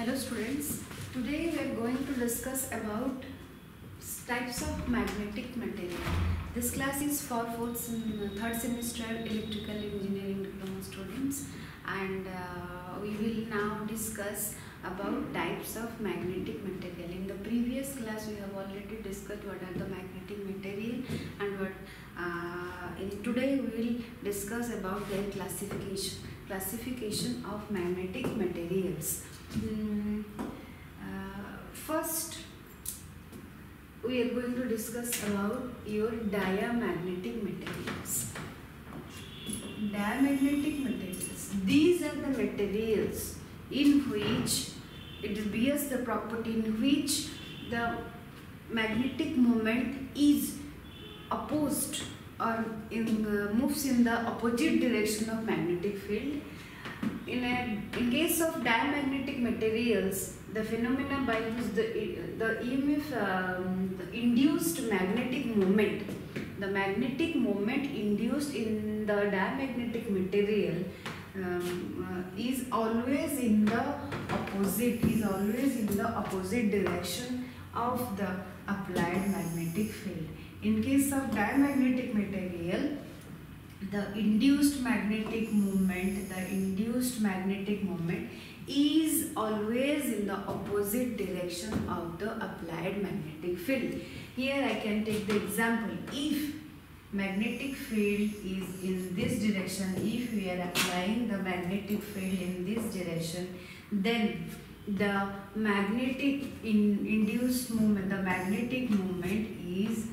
Hello students. Today we are going to discuss about types of magnetic material. This class is for fourth third semester electrical engineering diploma students and uh, we will now discuss about types of magnetic material. In the previous class we have already discussed what are the magnetic material and what uh, today we will discuss about their classification classification of magnetic materials. Mm, uh, first, we are going to discuss about your diamagnetic materials. Diamagnetic materials. These are the materials in which it bears the property in which the magnetic moment is opposed or in moves in the opposite direction of magnetic field. In a in case of diamagnetic materials the phenomena by which the the emf um, the induced magnetic moment the magnetic moment induced in the diamagnetic material um, uh, is always in the opposite is always in the opposite direction of the applied magnetic field in case of diamagnetic material the induced magnetic moment the induced magnetic moment is always in the opposite direction of the applied magnetic field. Here i can take the example. If magnetic field is in this direction if we are applying the magnetic field in this direction then the magnetic in, induced movement the magnetic moment is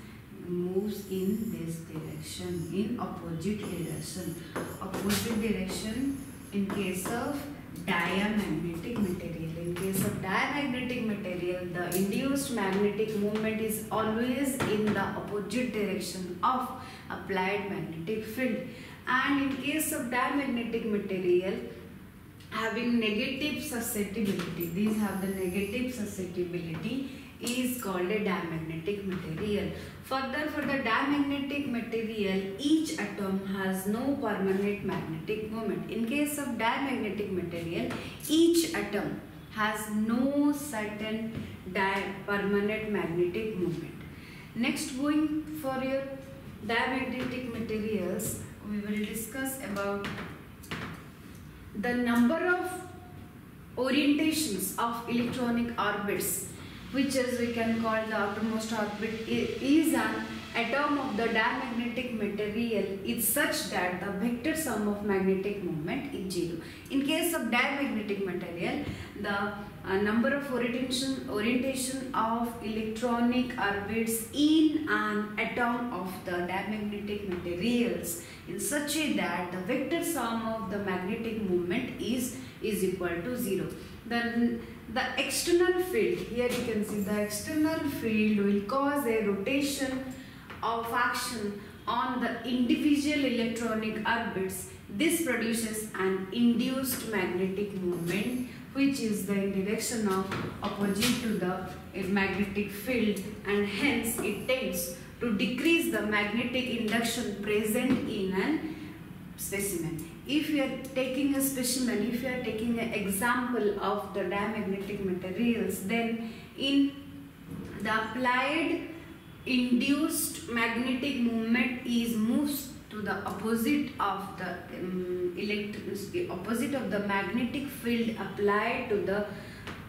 in this direction in opposite direction opposite direction in case of diamagnetic material in case of diamagnetic material the induced magnetic movement is always in the opposite direction of applied magnetic field and in case of diamagnetic material having negative susceptibility these have the negative susceptibility is called a diamagnetic material. Further, for the diamagnetic material, each atom has no permanent magnetic moment. In case of diamagnetic material, each atom has no certain permanent magnetic moment. Next, going for your diamagnetic materials, we will discuss about the number of orientations of electronic orbits which is we can call the outermost orbit is an atom of the diamagnetic material is such that the vector sum of magnetic moment is zero. In case of diamagnetic material, the uh, number of orientation, orientation of electronic orbits in an atom of the diamagnetic materials in such a that the vector sum of the magnetic moment is, is equal to zero. Then the external field here you can see the external field will cause a rotation of action on the individual electronic orbits. This produces an induced magnetic moment which is the direction of opposite to the eh, magnetic field and hence it tends to decrease the magnetic induction present in an specimen if you are taking a specimen, if you are taking an example of the diamagnetic materials, then in the applied induced magnetic moment is moves to the opposite of the um, electric opposite of the magnetic field applied to the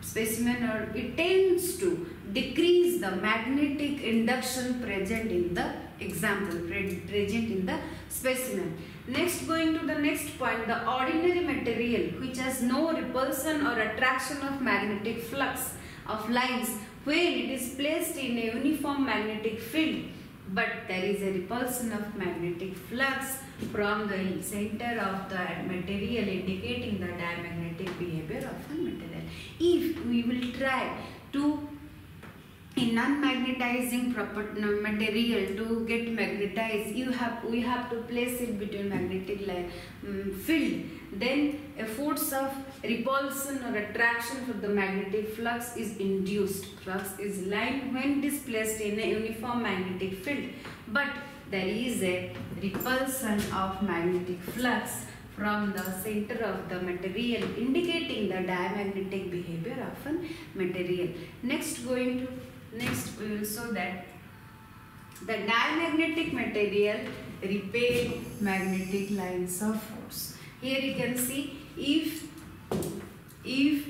specimen or it tends to decrease the magnetic induction present in the example present in the specimen Next going to the next point the ordinary material which has no repulsion or attraction of magnetic flux of lines when it is placed in a uniform magnetic field but there is a repulsion of magnetic flux from the center of the material indicating the diamagnetic behavior of the material. If we will try to non-magnetizing material to get magnetized you have we have to place it between magnetic um, field. Then a force of repulsion or attraction for the magnetic flux is induced. Flux is line when displaced in a uniform magnetic field. But there is a repulsion of magnetic flux from the center of the material indicating the diamagnetic behavior of a material. Next going to next uh, we will show that the diamagnetic material repel magnetic lines of force. Here you can see if if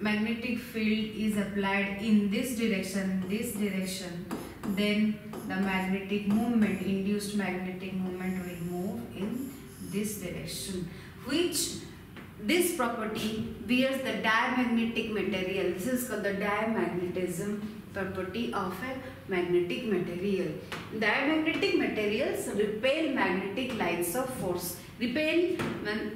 magnetic field is applied in this direction this direction then the magnetic movement induced magnetic movement will move in this direction which this property bears the diamagnetic material. This is called the diamagnetism property of a magnetic material. Diamagnetic materials repel magnetic lines of force. Repel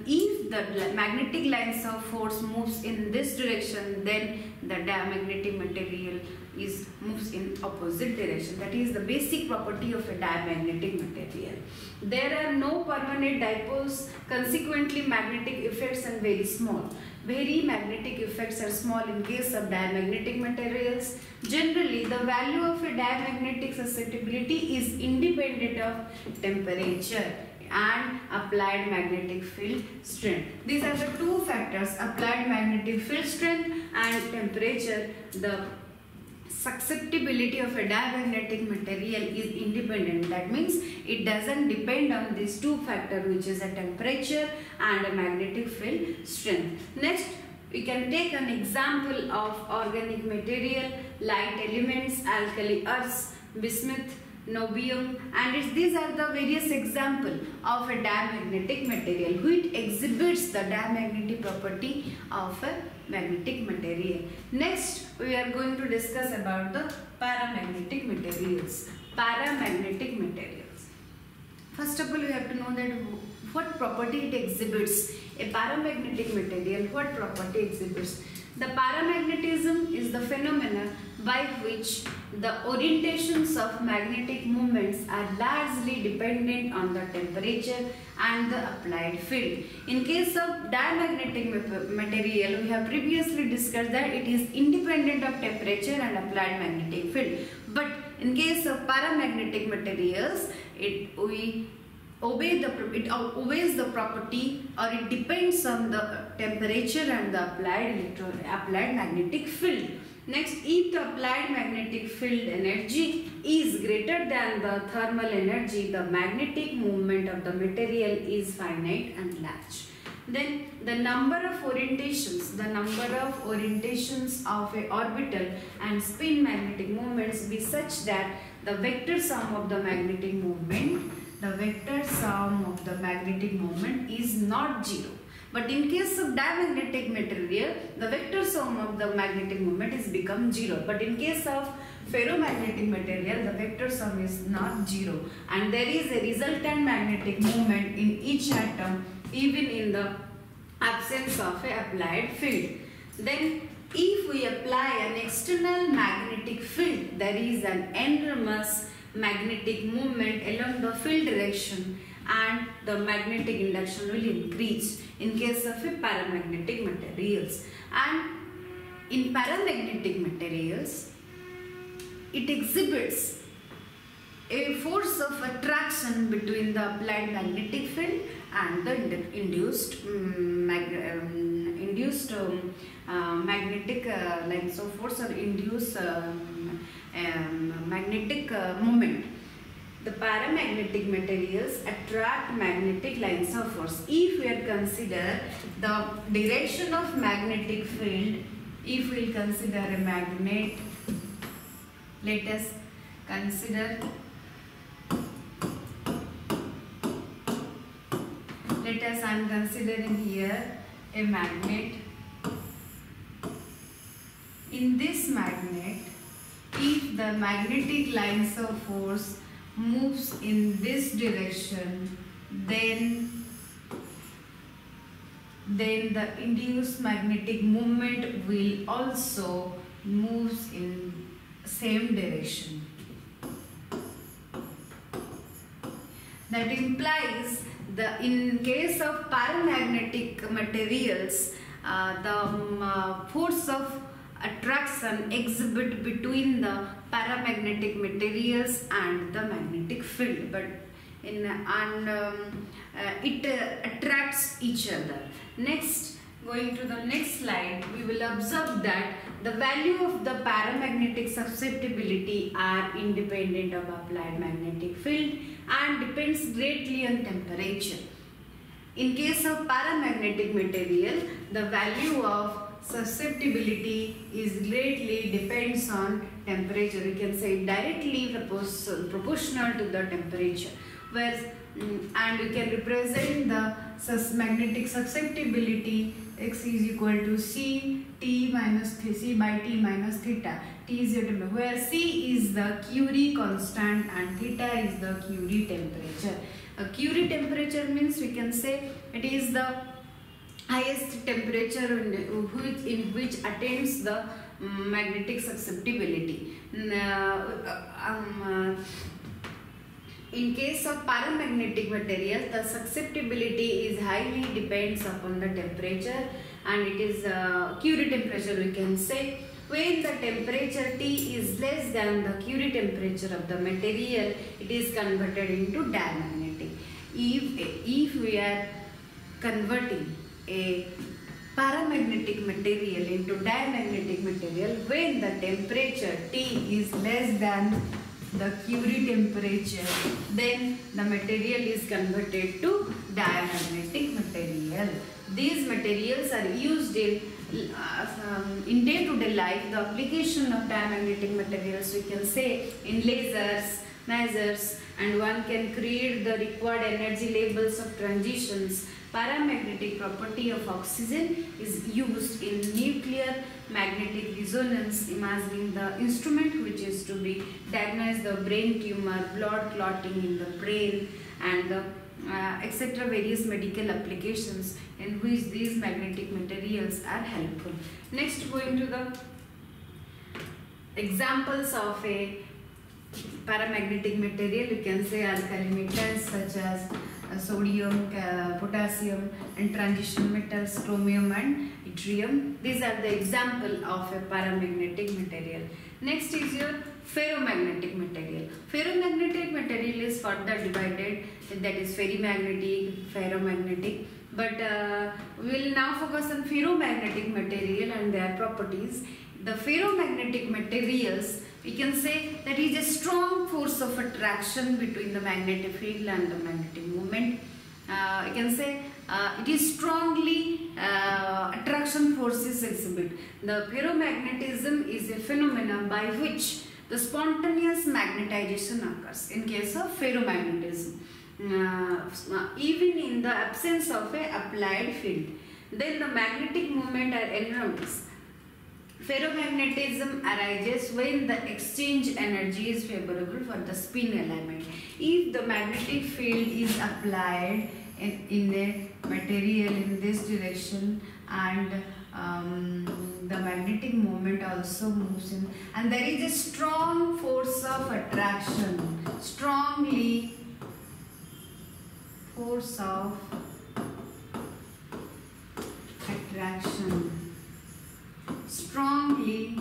if the magnetic lines of force moves in this direction then the diamagnetic material is moves in opposite direction. That is the basic property of a diamagnetic material. There are no permanent dipoles consequently magnetic effects are very small very magnetic effects are small in case of diamagnetic materials generally the value of a diamagnetic susceptibility is independent of temperature and applied magnetic field strength. These are the two factors applied magnetic field strength and temperature. The susceptibility of a diamagnetic material is independent. That means it doesn't depend on these two factors which is a temperature and a magnetic field strength. Next we can take an example of organic material, light elements, alkali earths, bismuth, niobium and these are the various example of a diamagnetic material which exhibits the diamagnetic property of a magnetic material. Next we are going to discuss about the paramagnetic materials. Paramagnetic materials. First of all we have to know that what property it exhibits. A paramagnetic material what property exhibits. The paramagnetism is the phenomena by which the orientations of magnetic moments are largely dependent on the temperature and the applied field. In case of diamagnetic material, we have previously discussed that it is independent of temperature and applied magnetic field. But in case of paramagnetic materials, it we obey the it obeys the property or it depends on the temperature and the applied electro applied magnetic field. Next, if the applied magnetic field energy is greater than the thermal energy, the magnetic movement of the material is finite and large. Then the number of orientations, the number of orientations of a orbital and spin magnetic moments be such that the vector sum of the magnetic movement, the vector sum of the magnetic moment is not zero. But in case of diamagnetic material, the vector sum of the magnetic moment is become zero. But in case of ferromagnetic material, the vector sum is not zero. And there is a resultant magnetic moment in each atom even in the absence of a applied field. Then if we apply an external magnetic field, there is an enormous magnetic moment along the field direction and the magnetic induction will increase in case of a paramagnetic materials. And in paramagnetic materials it exhibits a force of attraction between the applied magnetic field and the induced um, um, induced um, uh, magnetic uh, of force or induced um, um, magnetic uh, moment the paramagnetic materials attract magnetic lines of force. If we consider the direction of magnetic field, if we consider a magnet, let us consider let us I am considering here a magnet in this magnet if the magnetic lines of force moves in this direction then then the induced magnetic moment will also moves in same direction. That implies the in case of paramagnetic materials uh, the um, uh, force of attraction exhibit between the paramagnetic materials and the magnetic field but in and um, uh, it uh, attracts each other. Next, going to the next slide, we will observe that the value of the paramagnetic susceptibility are independent of applied magnetic field and depends greatly on temperature. In case of paramagnetic material, the value of susceptibility is greatly depends on temperature. We can say directly proportional to the temperature. Whereas, mm, and we can represent the magnetic susceptibility x is equal to c t minus c by t minus theta. T is your temperature. Where c is the Curie constant and theta is the Curie temperature. A Curie temperature means we can say it is the highest temperature in which, in which attains the magnetic susceptibility. Uh, um, uh, in case of paramagnetic material, the susceptibility is highly depends upon the temperature and it is uh, Curie temperature we can say. When the temperature T is less than the Curie temperature of the material, it is converted into diamagnetic. If, if we are converting a paramagnetic material into diamagnetic material when the temperature T is less than the Curie temperature then the material is converted to diamagnetic material. These materials are used in um, in day-to-day -day life the application of diamagnetic materials we can say in lasers, lasers and one can create the required energy levels of transitions paramagnetic property of oxygen is used in nuclear magnetic resonance imagining the instrument which is to be diagnose the brain tumor, blood clotting in the brain and the uh, etc. various medical applications in which these magnetic materials are helpful. Next going to the examples of a paramagnetic material you can say alkali metals such as sodium, uh, potassium and transition metals, chromium and yttrium. These are the example of a paramagnetic material. Next is your ferromagnetic material. Ferromagnetic material is further divided that is ferrimagnetic, ferromagnetic but uh, we will now focus on ferromagnetic material and their properties. The ferromagnetic materials we can say that is a strong force of attraction between the magnetic field and the magnetic moment. Uh, you can say uh, it is strongly uh, attraction forces exhibit. The ferromagnetism is a phenomenon by which the spontaneous magnetization occurs in case of ferromagnetism. Uh, even in the absence of a applied field, then the magnetic moment are enormous Ferromagnetism arises when the exchange energy is favorable for the spin alignment. If the magnetic field is applied in, in a material in this direction and um, the magnetic moment also moves in and there is a strong force of attraction strongly force of attraction strongly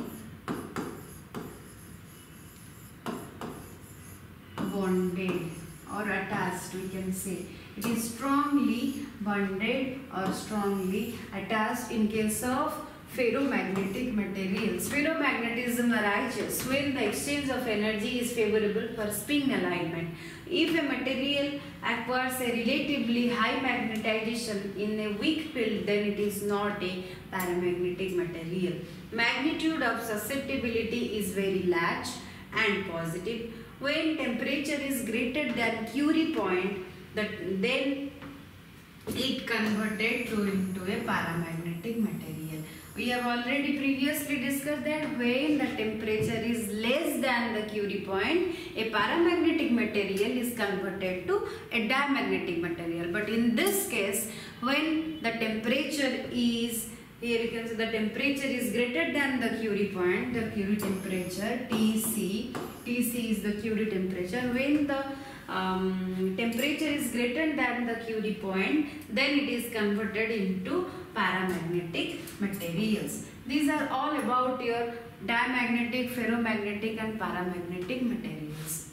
bonded or attached we can say it is strongly bonded or strongly attached in case of ferromagnetic materials. Ferromagnetism arises when the exchange of energy is favorable for spin alignment. If a material acquires a relatively high magnetization in a weak field, then it is not a paramagnetic material. Magnitude of susceptibility is very large and positive. When temperature is greater than Curie point, that then it converted to into a paramagnetic material. We have already previously discussed that when the temperature is less than the Curie point, a paramagnetic material is converted to a diamagnetic material. But in this case, when the temperature is here you can see the temperature is greater than the Curie point, the Curie temperature Tc. Tc is the Curie temperature. When the um, temperature is greater than the Curie point, then it is converted into paramagnetic materials. These are all about your diamagnetic, ferromagnetic and paramagnetic materials.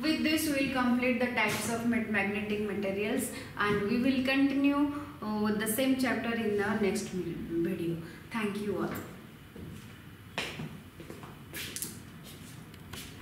With this we will complete the types of magnetic materials and we will continue uh, with the same chapter in the next video. Thank you all.